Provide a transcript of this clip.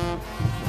Música